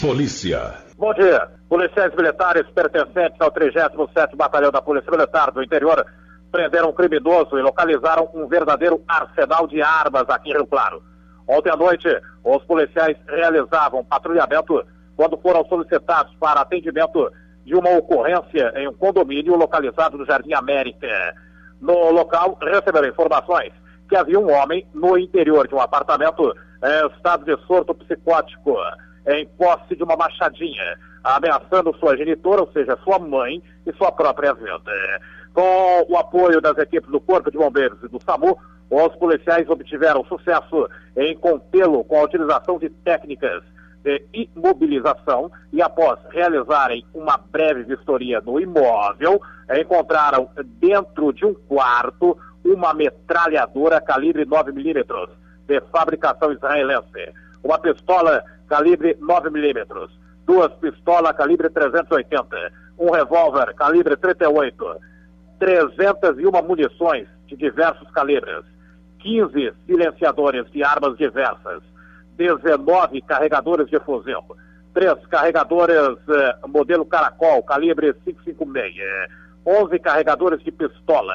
Polícia. Bom dia. Policiais militares pertencentes ao 37º Batalhão da Polícia Militar do Interior prenderam um criminoso e localizaram um verdadeiro arsenal de armas aqui em Rio Claro. Ontem à noite, os policiais realizavam patrulhamento quando foram solicitados para atendimento de uma ocorrência em um condomínio localizado no Jardim América. No local, receberam informações que havia um homem no interior de um apartamento em estado de surto psicótico, em posse de uma machadinha, ameaçando sua genitora, ou seja, sua mãe e sua própria vida. Com o apoio das equipes do Corpo de Bombeiros e do SAMU, os policiais obtiveram sucesso em contê-lo com a utilização de técnicas de imobilização e após realizarem uma breve vistoria no imóvel, encontraram dentro de um quarto uma metralhadora calibre 9mm de fabricação israelense, uma pistola calibre 9mm, duas pistolas calibre 380, um revólver calibre 38, 301 munições de diversos calibres, 15 silenciadores de armas diversas, 19 carregadores de fuzil, três carregadores eh, modelo Caracol, calibre 556, 11 carregadores de pistola,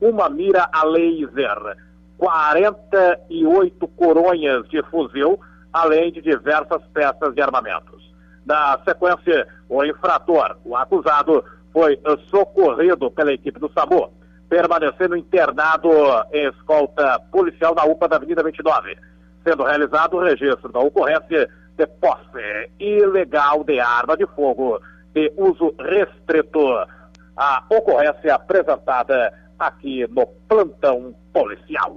uma mira a laser, 48 coronhas de fuzil, além de diversas peças de armamentos. Na sequência, o infrator, o acusado, foi socorrido pela equipe do SAMU, permanecendo internado em escolta policial na UPA da Avenida 29, sendo realizado o registro da ocorrência de posse ilegal de arma de fogo de uso restrito. A ocorrência apresentada aqui no plantão policial.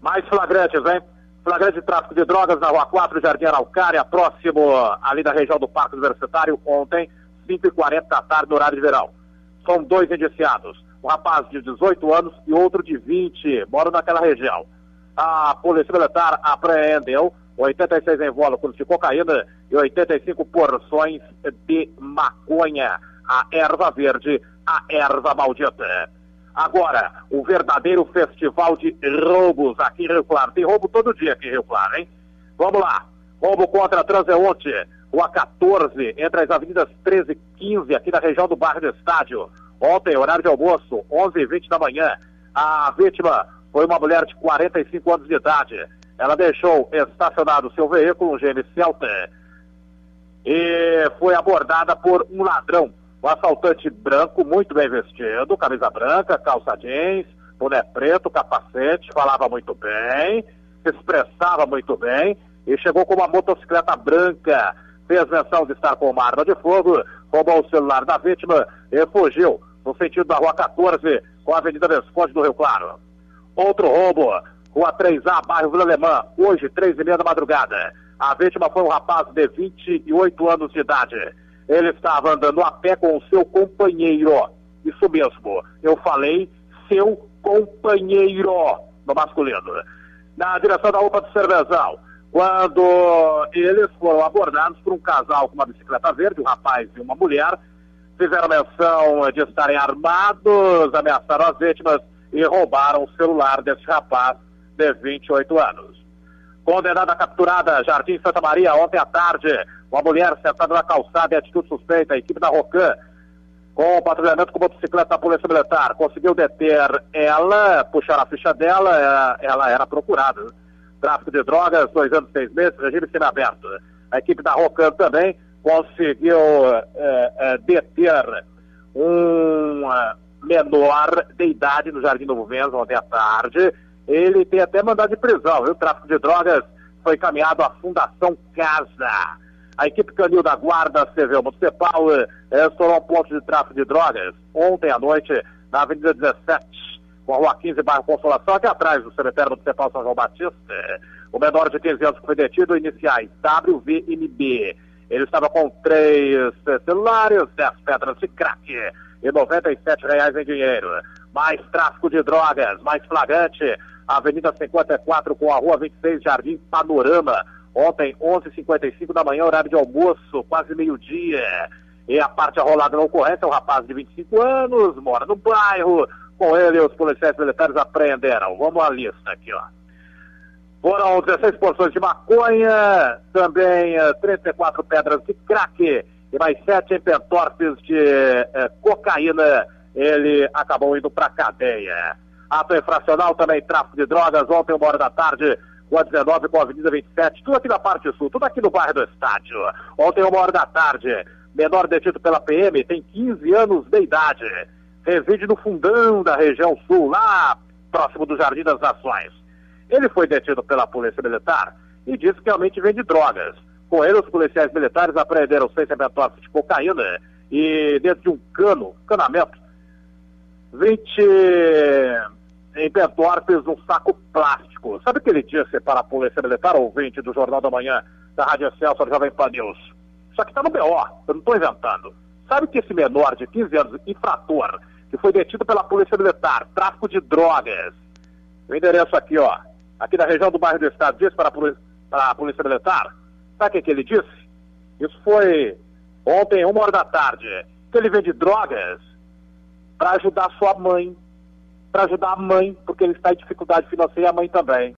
Mais flagrantes, hein? Flagrante de tráfico de drogas na Rua 4, Jardim Araucária, próximo ali da região do Parque Universitário, ontem, 5h40 da tarde, no horário de verão. São dois indiciados, um rapaz de 18 anos e outro de 20, moram naquela região. A Polícia Militar apreendeu 86 envoltos de cocaína e 85 porções de maconha, a erva verde, a erva maldita. Agora, o verdadeiro festival de roubos aqui em Rio Claro. Tem roubo todo dia aqui em Rio Claro, hein? Vamos lá. Roubo contra a Transeunte, Rua 14, entre as avenidas 13 e 15, aqui na região do bairro do Estádio. Ontem, horário de almoço, 11h20 da manhã. A vítima foi uma mulher de 45 anos de idade. Ela deixou estacionado seu veículo, um GM Celta, e foi abordada por um ladrão um assaltante branco, muito bem vestido, camisa branca, calça jeans, boné preto, capacete, falava muito bem, se expressava muito bem e chegou com uma motocicleta branca. Fez menção de estar com uma arma de fogo, roubou o celular da vítima e fugiu no sentido da Rua 14 com a Avenida Vesconde do Rio Claro. Outro roubo, Rua 3A, bairro Vila Alemã, hoje, três e meia da madrugada. A vítima foi um rapaz de 28 anos de idade ele estava andando a pé com o seu companheiro. Isso mesmo, eu falei seu companheiro no masculino. Na direção da UPA do Cervezal. Quando eles foram abordados por um casal com uma bicicleta verde, um rapaz e uma mulher, fizeram menção de estarem armados, ameaçaram as vítimas e roubaram o celular desse rapaz de 28 anos. Condenada capturada, Jardim Santa Maria, ontem à tarde, uma mulher sentada na calçada em atitude suspeita. A equipe da Rocan, com o patrulhamento com motocicleta da Polícia Militar, conseguiu deter ela, puxar a ficha dela, é, ela era procurada. Tráfico de drogas, dois anos, seis meses, regime semiaberto. A equipe da Rocan também conseguiu é, é, deter um é, menor de idade no Jardim Novo Venza ontem à tarde. Ele tem até mandado de prisão, viu? Tráfico de drogas foi encaminhado à Fundação Casa. A equipe canil da Guarda Civil Municipal eh, estourou um ponto de tráfico de drogas ontem à noite na Avenida 17, com a Rua 15, bairro Consolação, aqui atrás do cemitério municipal São João Batista. O menor de 15 anos foi detido, iniciais WVMB. Ele estava com três eh, celulares, 10 pedras de crack e 97 reais em dinheiro. Mais tráfico de drogas, mais flagrante, Avenida 54 com a Rua 26, Jardim Panorama Ontem, 11h55 da manhã, horário de almoço, quase meio-dia. E a parte arrolada na ocorrência é um rapaz de 25 anos, mora no bairro. Com ele, os policiais militares apreenderam. Vamos à lista aqui, ó. Foram 16 porções de maconha, também uh, 34 pedras de crack e mais 7 empentorpes de uh, cocaína. Ele acabou indo para cadeia. Ato infracional também, tráfico de drogas, ontem, uma hora da tarde, Rua 19 com Avenida 27, tudo aqui na parte sul, tudo aqui no bairro do estádio. Ontem, uma hora da tarde, menor detido pela PM, tem 15 anos de idade. Reside no fundão da região sul, lá próximo do Jardim das Nações. Ele foi detido pela Polícia Militar e disse que realmente vende drogas. Com ele, os policiais militares apreenderam seis rebentócios de cocaína e dentro de um cano, canamento, 20 em Bentorpes um saco plástico. Sabe o que ele disse para a Polícia Militar, ouvinte do Jornal da Manhã, da Rádio Celso, Jovem Pan News? Isso aqui está no BO, eu não estou inventando. Sabe que esse menor de 15 anos, infrator, que foi detido pela Polícia Militar, tráfico de drogas, o endereço aqui, ó, aqui na região do bairro do Estado, disse para a Polícia, para a polícia Militar, sabe o que, que ele disse? Isso foi ontem, uma hora da tarde, que ele vende drogas para ajudar sua mãe para ajudar a mãe, porque ele está em dificuldade financeira e a mãe também.